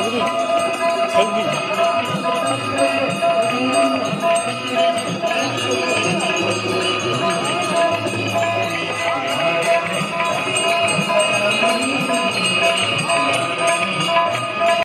재밌 재밌